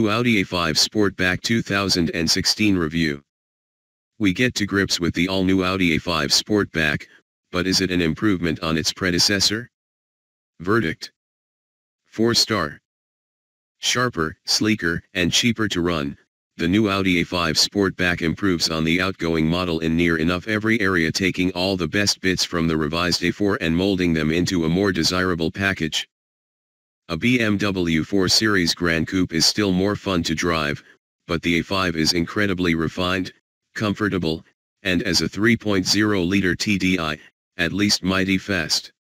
New Audi A5 Sportback 2016 Review We get to grips with the all-new Audi A5 Sportback, but is it an improvement on its predecessor? Verdict 4 star Sharper, sleeker, and cheaper to run, the new Audi A5 Sportback improves on the outgoing model in near enough every area taking all the best bits from the revised A4 and molding them into a more desirable package. A BMW 4 Series Gran Coupe is still more fun to drive, but the A5 is incredibly refined, comfortable, and as a 3.0-liter TDI, at least mighty fast.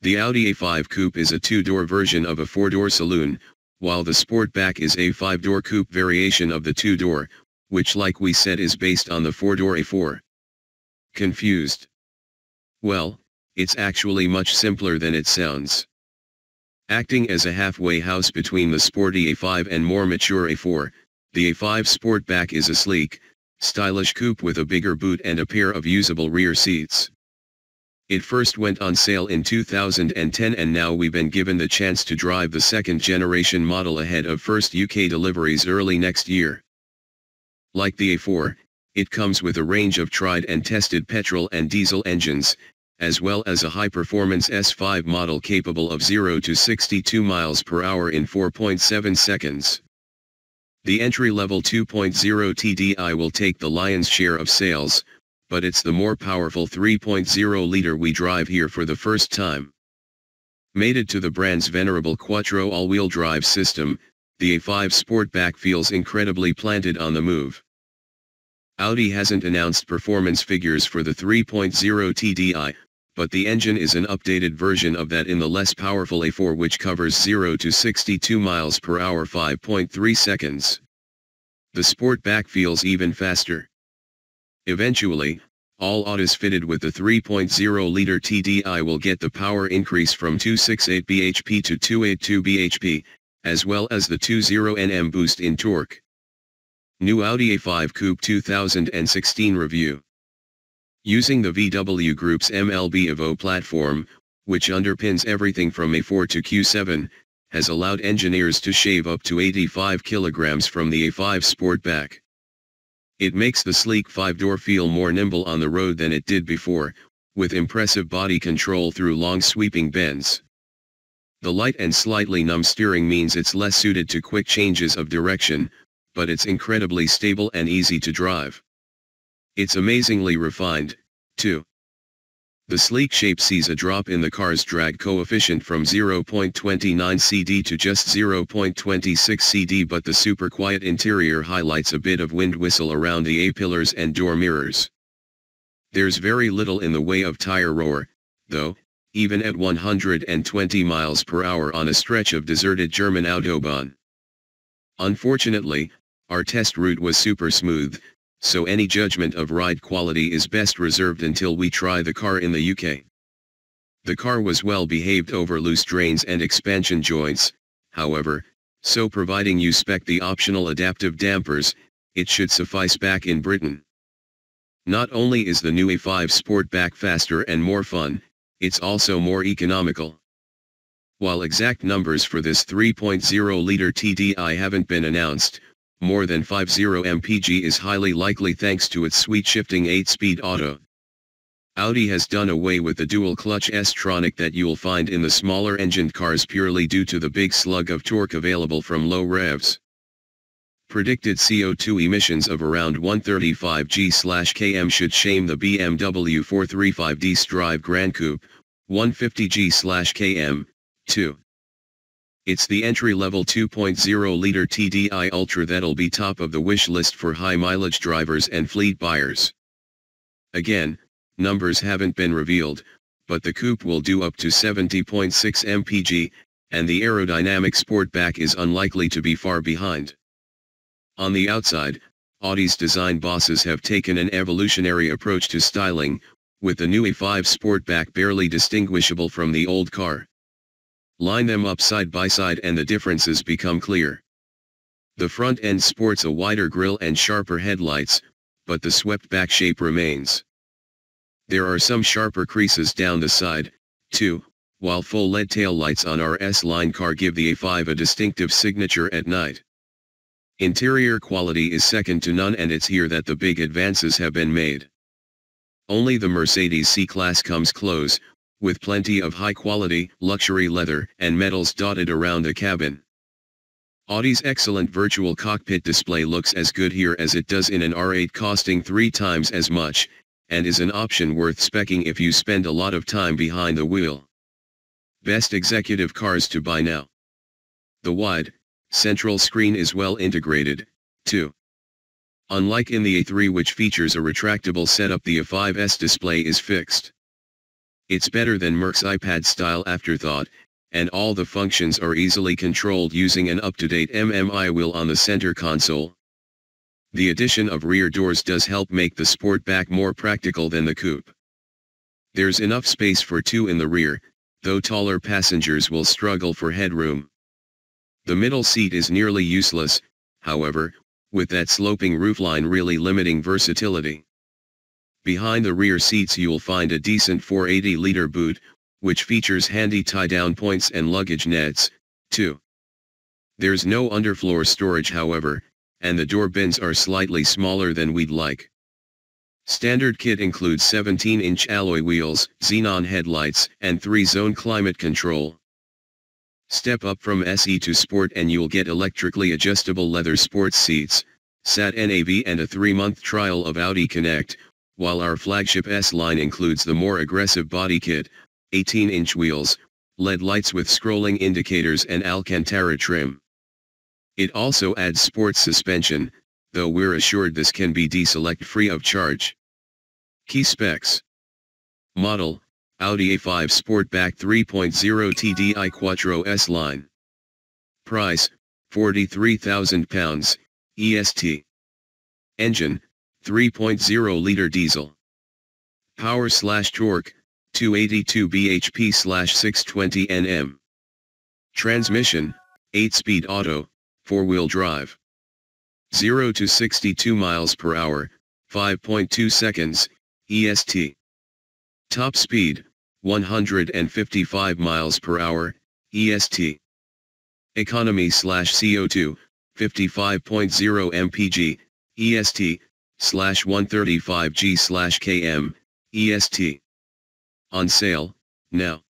The Audi A5 Coupe is a two-door version of a four-door saloon, while the Sportback is a five-door coupe variation of the two-door, which like we said is based on the four-door A4. Confused? Well, it's actually much simpler than it sounds. Acting as a halfway house between the sporty A5 and more mature A4, the A5 Sportback is a sleek, stylish coupe with a bigger boot and a pair of usable rear seats. It first went on sale in 2010 and now we've been given the chance to drive the second generation model ahead of first UK deliveries early next year. Like the A4, it comes with a range of tried and tested petrol and diesel engines, as well as a high-performance S5 model capable of 0 to 62 miles per hour in 4.7 seconds. The entry-level 2.0 TDI will take the lion's share of sales, but it's the more powerful 3.0-liter we drive here for the first time. Mated to the brand's venerable Quattro all-wheel drive system, the A5 Sportback feels incredibly planted on the move. Audi hasn't announced performance figures for the 3.0 TDI, but the engine is an updated version of that in the less powerful A4 which covers 0 to 62 miles per hour 5.3 seconds. The Sportback feels even faster. Eventually, all Audis fitted with the 3.0-liter TDI will get the power increase from 268 bhp to 282 bhp, as well as the 20 Nm boost in torque. New Audi A5 Coupe 2016 Review Using the VW Group's MLB Evo platform, which underpins everything from A4 to Q7, has allowed engineers to shave up to 85 kilograms from the A5 Sportback. It makes the sleek 5-door feel more nimble on the road than it did before, with impressive body control through long sweeping bends. The light and slightly numb steering means it's less suited to quick changes of direction, but it's incredibly stable and easy to drive. It's amazingly refined, too. The sleek shape sees a drop in the car's drag coefficient from 0.29 CD to just 0.26 CD but the super quiet interior highlights a bit of wind whistle around the A-pillars and door mirrors. There's very little in the way of tire roar, though, even at 120 miles per hour on a stretch of deserted German Autobahn. Unfortunately, our test route was super smooth, so any judgment of ride quality is best reserved until we try the car in the UK. The car was well behaved over loose drains and expansion joints, however, so providing you spec the optional adaptive dampers, it should suffice back in Britain. Not only is the new A5 Sportback faster and more fun, it's also more economical. While exact numbers for this 3.0-liter TDI haven't been announced, more than 50 mpg is highly likely thanks to its sweet shifting 8-speed auto. Audi has done away with the dual-clutch S-tronic that you'll find in the smaller engined cars purely due to the big slug of torque available from low revs. Predicted CO2 emissions of around 135 g/km should shame the BMW 435d Drive Gran Coupe, 150 g/km, too. It's the entry-level 2.0-liter TDI Ultra that'll be top of the wish list for high-mileage drivers and fleet buyers. Again, numbers haven't been revealed, but the coupe will do up to 70.6 mpg, and the aerodynamic sportback is unlikely to be far behind. On the outside, Audi's design bosses have taken an evolutionary approach to styling, with the new A5 Sportback barely distinguishable from the old car. Line them up side by side and the differences become clear. The front end sports a wider grille and sharper headlights, but the swept back shape remains. There are some sharper creases down the side, too, while full LED tail lights on our S-Line car give the A5 a distinctive signature at night. Interior quality is second to none and it's here that the big advances have been made. Only the Mercedes C-Class comes close, with plenty of high-quality, luxury leather and metals dotted around the cabin. Audi's excellent virtual cockpit display looks as good here as it does in an R8 costing three times as much, and is an option worth specking if you spend a lot of time behind the wheel. Best executive cars to buy now. The wide, central screen is well integrated, too. Unlike in the A3 which features a retractable setup the A5S display is fixed. It's better than Merc's iPad-style afterthought, and all the functions are easily controlled using an up-to-date MMI wheel on the center console. The addition of rear doors does help make the Sportback more practical than the coupe. There's enough space for two in the rear, though taller passengers will struggle for headroom. The middle seat is nearly useless, however, with that sloping roofline really limiting versatility. Behind the rear seats you'll find a decent 480-liter boot, which features handy tie-down points and luggage nets, too. There's no underfloor storage however, and the door bins are slightly smaller than we'd like. Standard kit includes 17-inch alloy wheels, xenon headlights, and 3-zone climate control. Step up from SE to Sport and you'll get electrically adjustable leather sports seats, SAT NAV and a 3-month trial of Audi Connect, while our flagship S-line includes the more aggressive body kit, 18-inch wheels, LED lights with scrolling indicators and Alcantara trim. It also adds sports suspension, though we're assured this can be deselect free of charge. Key specs. Model, Audi A5 Sportback 3.0 TDI Quattro S-Line. Price, £43,000, EST. Engine, 3.0 liter diesel. Power slash torque, 282 bhp slash 620 nm. Transmission, 8-speed auto, 4-wheel drive. 0 to 62 miles per hour, 5.2 seconds, EST. Top speed, 155 miles per hour, EST. Economy slash CO2, 55.0 mpg, EST, slash 135G slash KM, EST. On sale, now.